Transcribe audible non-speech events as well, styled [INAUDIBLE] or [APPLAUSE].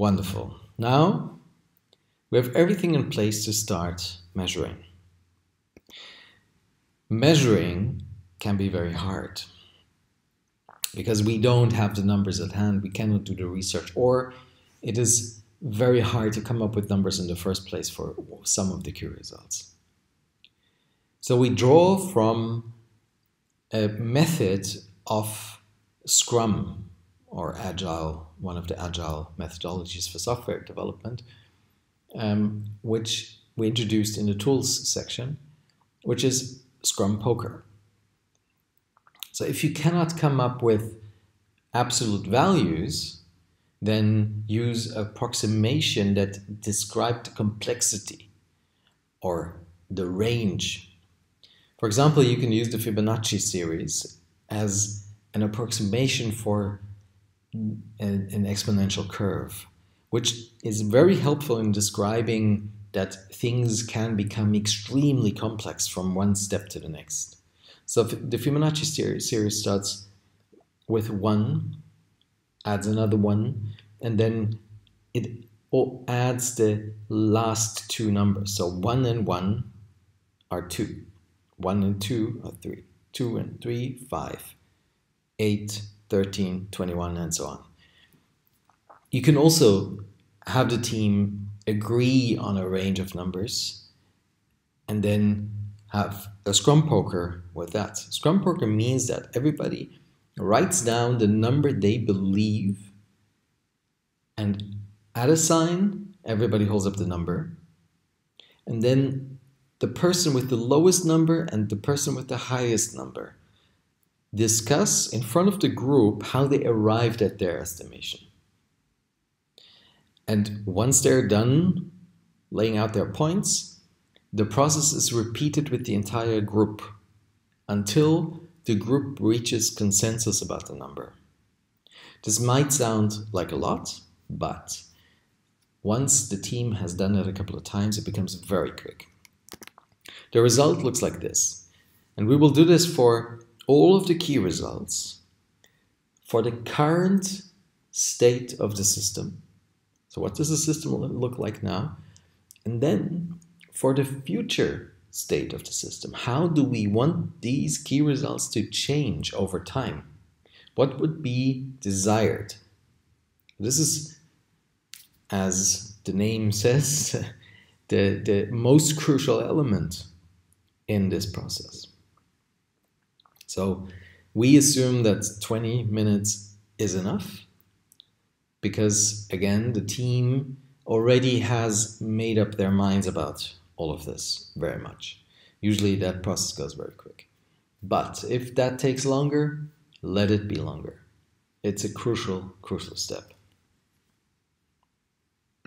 Wonderful. Now we have everything in place to start measuring. Measuring can be very hard because we don't have the numbers at hand, we cannot do the research, or it is very hard to come up with numbers in the first place for some of the key results. So we draw from a method of Scrum or Agile, one of the Agile methodologies for software development, um, which we introduced in the tools section, which is Scrum Poker. So if you cannot come up with absolute values, then use approximation that describe the complexity or the range. For example, you can use the Fibonacci series as an approximation for an exponential curve, which is very helpful in describing that things can become extremely complex from one step to the next. So the Fibonacci series starts with one, adds another one, and then it adds the last two numbers. So one and one are two, one and two are three, two and three, five, eight, 13, 21, and so on. You can also have the team agree on a range of numbers and then have a scrum poker with that. Scrum poker means that everybody writes down the number they believe and at a sign, everybody holds up the number. And then the person with the lowest number and the person with the highest number discuss in front of the group how they arrived at their estimation. And once they're done laying out their points, the process is repeated with the entire group until the group reaches consensus about the number. This might sound like a lot, but once the team has done it a couple of times, it becomes very quick. The result looks like this. And we will do this for all of the key results for the current state of the system so what does the system look like now? And then for the future state of the system, how do we want these key results to change over time? What would be desired? This is, as the name [LAUGHS] says, the, the most crucial element in this process. So we assume that 20 minutes is enough because again, the team already has made up their minds about all of this very much. Usually that process goes very quick. But if that takes longer, let it be longer. It's a crucial, crucial step.